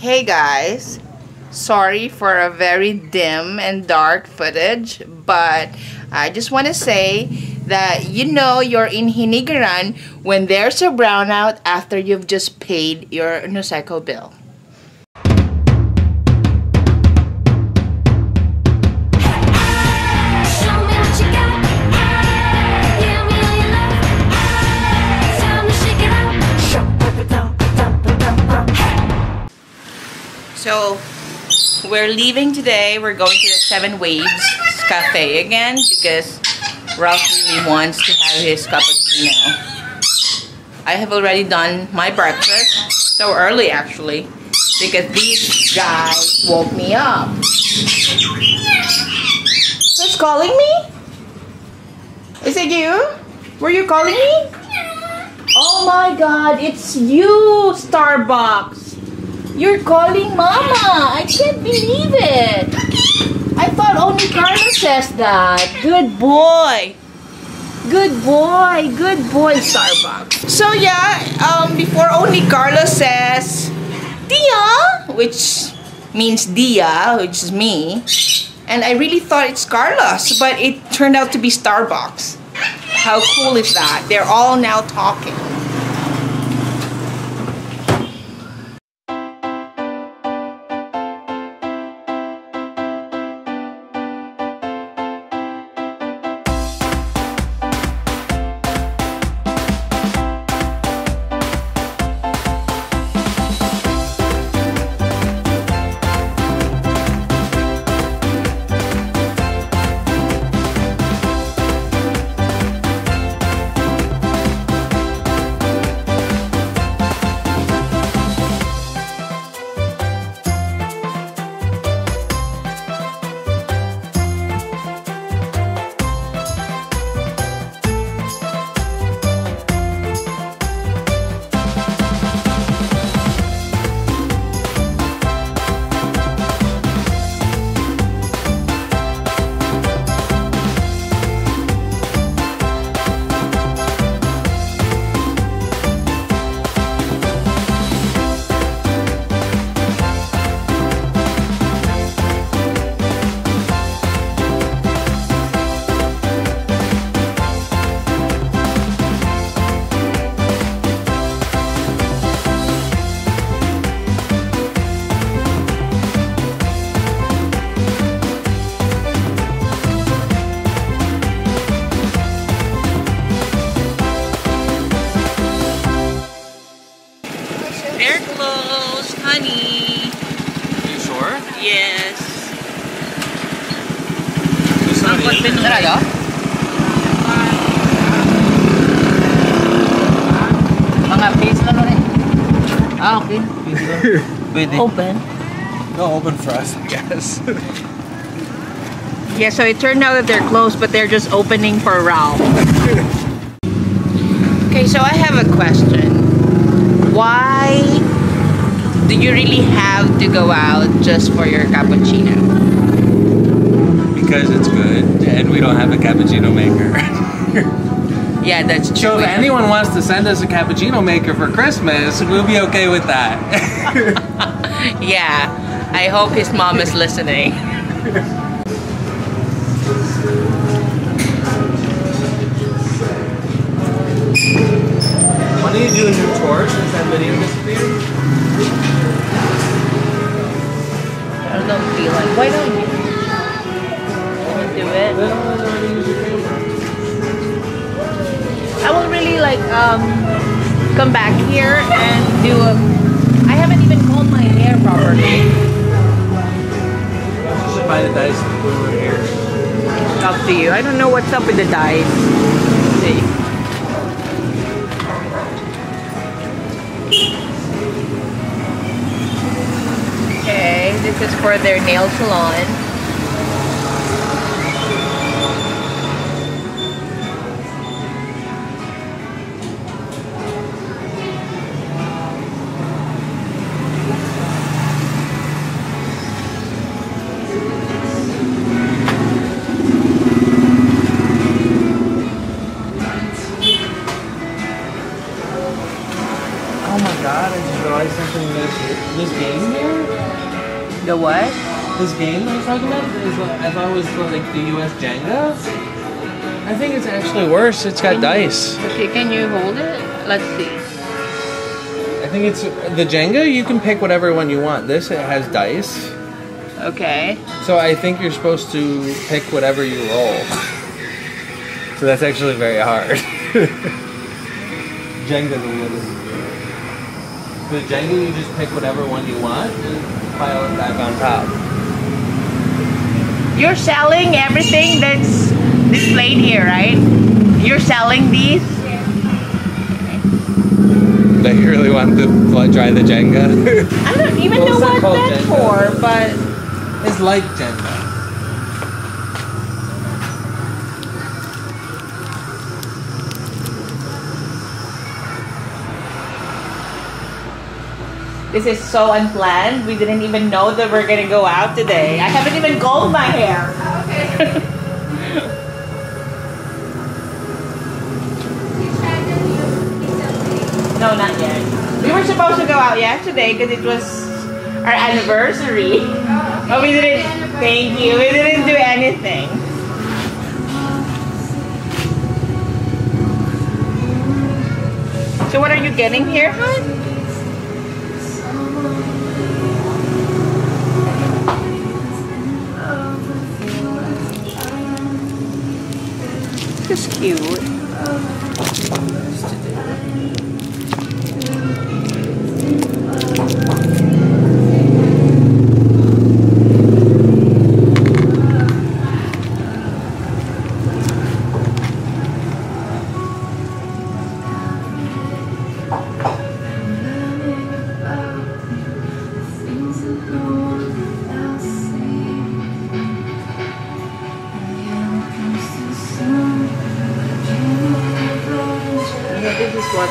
Hey guys, sorry for a very dim and dark footage, but I just want to say that you know you're in Hinigaran when there's a brownout after you've just paid your Noceco bill. So, we're leaving today. We're going to the Seven Waves Cafe again because Ralph really wants to have his cappuccino. I have already done my breakfast, so early actually, because these guys woke me up. Who's calling me? Is it you? Were you calling me? Oh my god, it's you, Starbucks! You're calling Mama! I can't believe it! I thought only Carlos says that. Good boy! Good boy! Good boy, Starbucks. So yeah, um, before only Carlos says Dia, which means Dia, which is me. And I really thought it's Carlos, but it turned out to be Starbucks. How cool is that? They're all now talking. Talaga? Mga piece na nun eh. Ah, okay. Pwede. Open. No, open for us, I guess. Yeah, so it turned out that they're closed, but they're just opening for Ralph. okay, so I have a question. Why do you really have to go out just for your cappuccino? Because it's good, and we don't have a cappuccino maker. Yeah, that's true. so if anyone wants to send us a cappuccino maker for Christmas, we'll be okay with that. Yeah, I hope his mom is listening. Why don't you do a new tour since that video disappeared? I don't feel like. Why don't you? I will really like um come back here and do a. I haven't even combed my hair properly. You should buy the when we're here. Up to you. I don't know what's up with the dyes. Let's see. Okay, this is for their nail salon. The what? This game I was talking about is uh, I thought it was like the U.S. Jenga. I think it's actually worse. It's got dice. Okay, can you hold it? Let's see. I think it's the Jenga. You can pick whatever one you want. This it has dice, Okay. so I think you're supposed to pick whatever you roll. So that's actually very hard. Jenga's a. The Jenga, you just pick whatever one you want and pile it back on top. You're selling everything that's displayed here, right? You're selling these? That you really want to like, try the Jenga. I don't even know what that's Jenga. for, but it's like Jenga. This is so unplanned. We didn't even know that we're gonna go out today. I haven't even combed my hair. Okay. No, not yet. We were supposed to go out yesterday because it was our anniversary. Oh, but we didn't. Thank you. We didn't do anything. So what are you getting here, hon?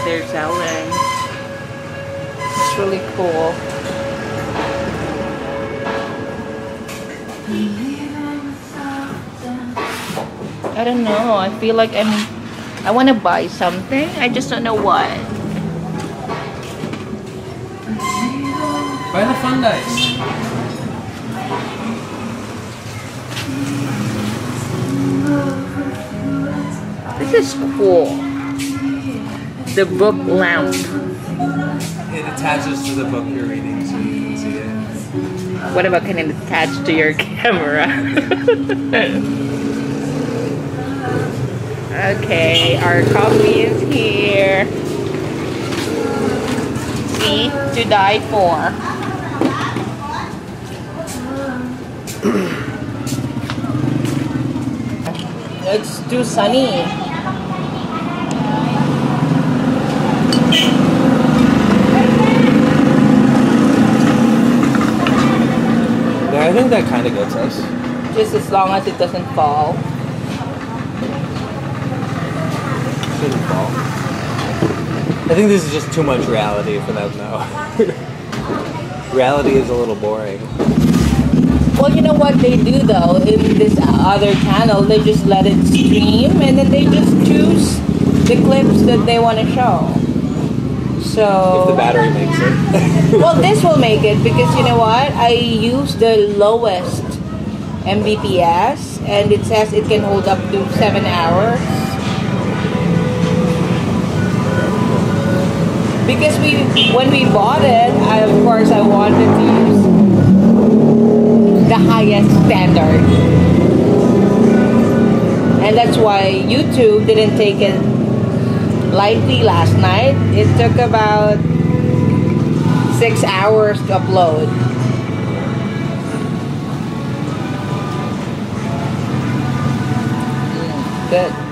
They're selling. It's really cool. I don't know. I feel like I'm. I want to buy something. I just don't know what. Buy the fun dice. This is cool. The book lamp. It attaches to the book you're reading so you can see it. What about can it attach to your camera? okay, our coffee is here. See, to die for. it's too sunny. Think that kind of gets us. Just as long as it doesn't fall. Shouldn't fall. I think this is just too much reality for them, though. reality is a little boring. Well, you know what they do though in this other channel, they just let it stream and then they just choose the clips that they want to show. So If the battery makes it. well, this will make it because you know what? I use the lowest Mbps and it says it can hold up to seven hours. Because we, when we bought it, I, of course, I wanted to use the highest standard, and that's why YouTube didn't take it lightly last night. It took about six hours to upload. Mm, Good.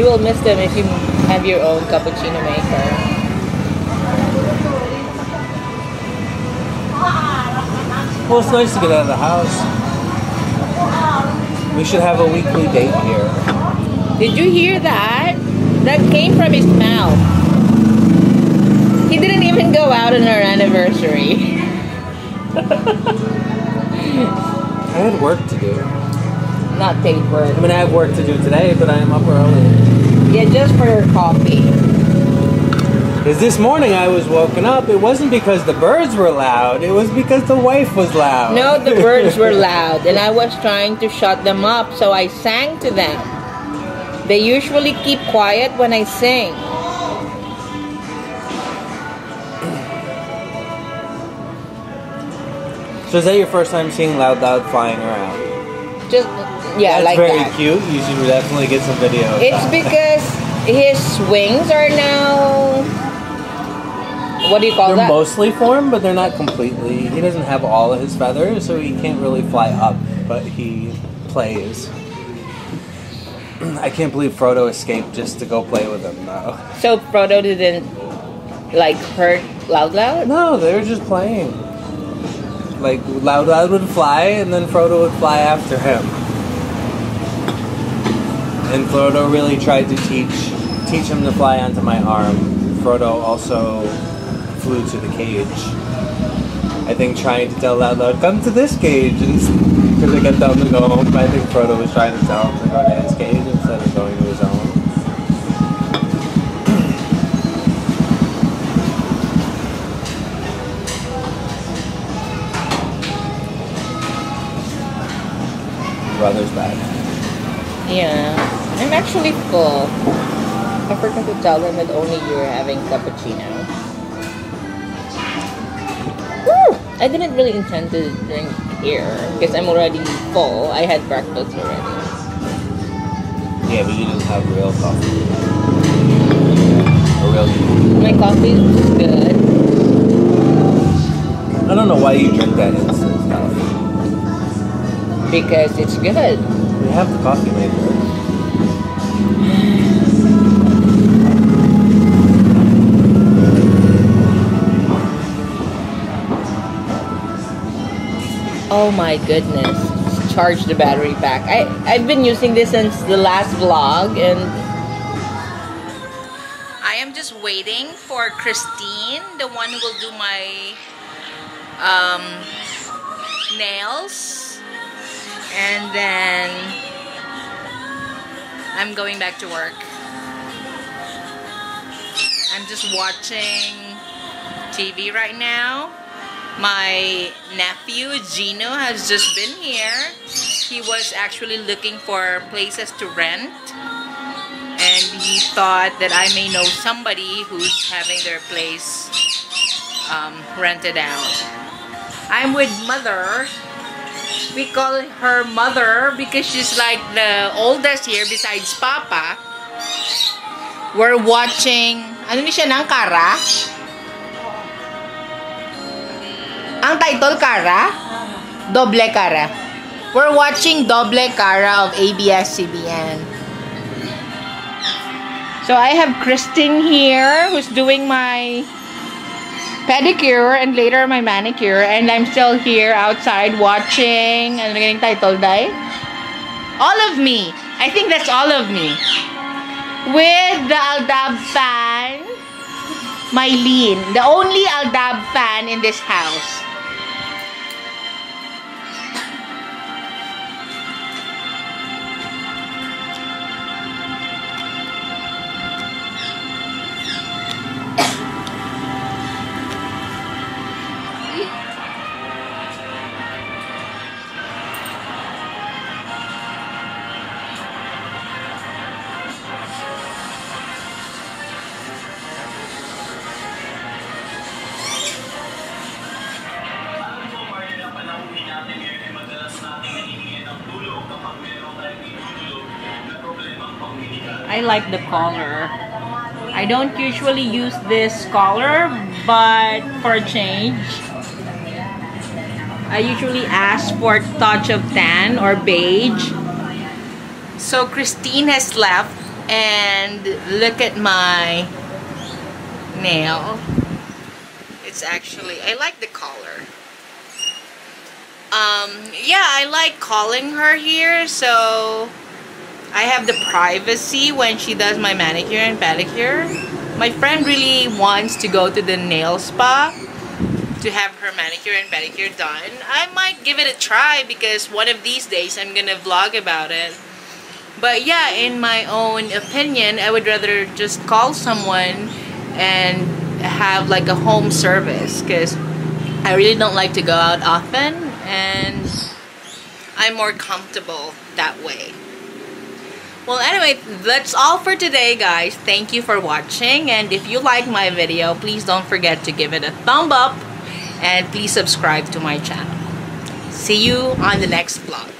You will miss them if you have your own cappuccino maker. Well, it's nice to get out of the house. We should have a weekly date here. Did you hear that? That came from his mouth. He didn't even go out on our anniversary. I had work to do. Not paid work. I mean, I have work to do today, but I am up early. Yeah, just for your coffee. Because this morning I was woken up. It wasn't because the birds were loud. It was because the wife was loud. No, the birds were loud, and I was trying to shut them up, so I sang to them. They usually keep quiet when I sing. so is that your first time seeing Loud Loud flying around? Just yeah, That's like very that. cute. You should definitely get some video. It's because his wings are now. What do you call They're that? mostly formed, but they're not completely. He doesn't have all of his feathers, so he can't really fly up, but he plays. I can't believe Frodo escaped just to go play with him, though. so Frodo didn't like hurt Loud Loud. No, they were just playing. Like, Loud Loud would fly, and then Frodo would fly after him. And Frodo really tried to teach teach him to fly onto my arm. Frodo also flew to the cage. I think trying to tell Loud, come to this cage, because they kept telling to go home. But I think Frodo was trying to tell him to go to his cage instead of going to his own. Brother's back. Yeah, I'm actually full. I forgot to tell them that only you're having cappuccino. Woo! I didn't really intend to drink here because I'm already full. I had breakfast already. Yeah, but you didn't have real coffee. Or real My coffee is good. I don't know why you drink that instant stuff. Because it's good. We have the coffee maker. Oh my goodness. Charge the battery back. I, I've been using this since the last vlog and I am just waiting for Christine, the one who will do my um, nails. And then I'm going back to work. I'm just watching TV right now. My nephew Gino has just been here. He was actually looking for places to rent. And he thought that I may know somebody who's having their place um, rented out. I'm with mother. We call her mother because she's like the oldest here besides Papa. We're watching, ano ni siya ng Kara? Ang title Kara? Doble Kara. We're watching Doble Kara of ABS-CBN. So I have Christine here who's doing my pedicure and later my manicure and I'm still here outside watching ano yung title dai? All of me. I think that's all of me. With the AlDub fan, Mylene, the only AlDub fan in this house. I like the color. I don't usually use this color, but for a change, I usually ask for touch of tan or beige. So Christine has left and look at my nail. It's actually, I like the color. um, yeah, I like calling her here, so I have the privacy when she does my manicure and pedicure. My friend really wants to go to the nail spa to have her manicure and pedicure done. I might give it a try because one of these days I'm gonna vlog about it. But yeah, in my own opinion, I would rather just call someone and have like a home service because I really don't like to go out often and I'm more comfortable that way. Well, anyway, that's all for today, guys. Thank you for watching. And if you like my video, please don't forget to give it a thumb up and please subscribe to my channel. See you on the next vlog.